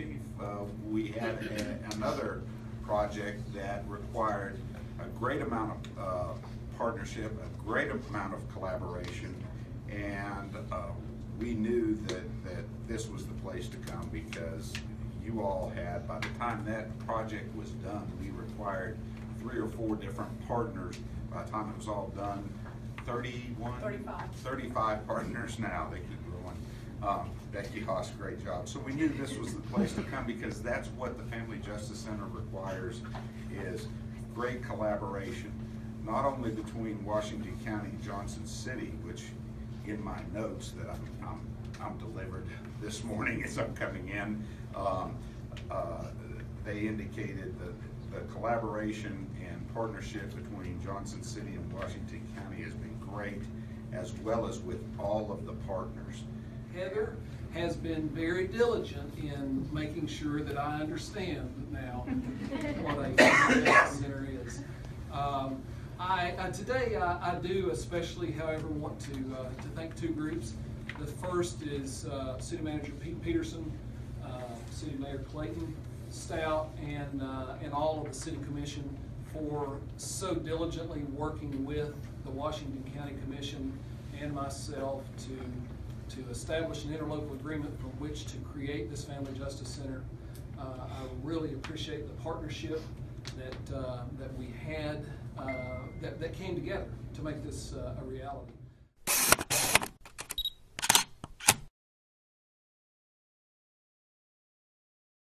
Chief. Uh, We had a- another project that required a great amount of uh, partnership, a great amount of collaboration, and uh, we knew that, that this was the place to come because you all had, by the time that project was done, we required three or four different partners. By the time it was all done, thirty-one? 35. Thirty-five partners now, they keep. Um, Becky Haas, great job. So we knew this was the place to come because that's what the Family Justice Center requires is great collaboration, not only between Washington County and Johnson City, which in my notes that I'm, I'm, I'm delivered this morning as I'm coming in, um, uh, they indicated that the collaboration and partnership between Johnson City and Washington County has been great, as well as with all of the partners. Heather has been very diligent in making sure that I understand now what a family justice. Um, I, uh, today, I, I do especially, however, want to, uh, to thank two groups. The first is, uh, City Manager Pete Peterson, uh, City Mayor Clayton Stout, and, uh, and all of the city commission for so diligently working with the Washington County Commission and myself to, to establish an interlocal agreement from which to create this Family Justice Center. Uh, I really appreciate the partnership that, uh, that we had, uh, that, that came together to make this uh, a reality.